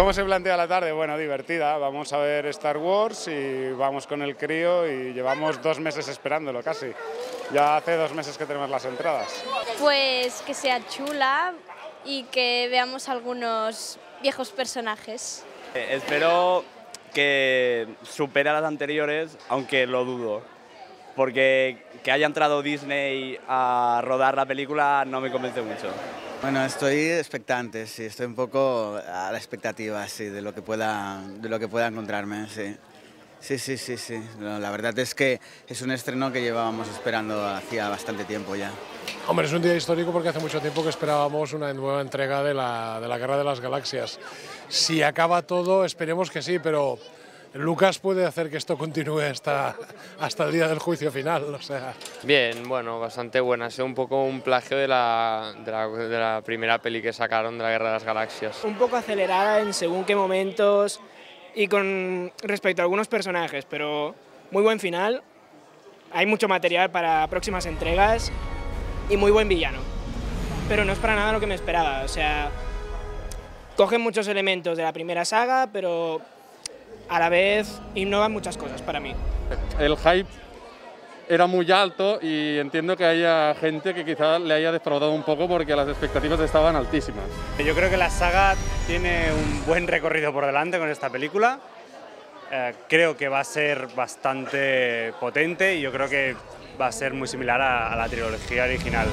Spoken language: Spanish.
¿Cómo se plantea la tarde? Bueno, divertida. Vamos a ver Star Wars y vamos con el crío y llevamos dos meses esperándolo casi. Ya hace dos meses que tenemos las entradas. Pues que sea chula y que veamos algunos viejos personajes. Eh, espero que supere a las anteriores, aunque lo dudo. Porque que haya entrado Disney a rodar la película no me convence mucho. Bueno, estoy expectante, sí, estoy un poco a la expectativa, sí, de lo que pueda, de lo que pueda encontrarme, sí. Sí, sí, sí, sí. La verdad es que es un estreno que llevábamos esperando hacía bastante tiempo ya. Hombre, es un día histórico porque hace mucho tiempo que esperábamos una nueva entrega de la, de la Guerra de las Galaxias. Si acaba todo, esperemos que sí, pero Lucas puede hacer que esto continúe hasta, hasta el día del juicio final. O sea. Bien, bueno, bastante buena. Ha sido un poco un plagio de la, de la, de la primera peli que sacaron de la Guerra de las Galaxias. Un poco acelerada en según qué momentos y con respecto a algunos personajes, pero muy buen final. Hay mucho material para próximas entregas y muy buen villano. Pero no es para nada lo que me esperaba. O sea, cogen muchos elementos de la primera saga, pero a la vez innovan muchas cosas para mí. El hype era muy alto y entiendo que haya gente que quizás le haya defraudado un poco porque las expectativas estaban altísimas. Yo creo que la saga tiene un buen recorrido por delante con esta película. Eh, creo que va a ser bastante potente y yo creo que va a ser muy similar a, a la trilogía original.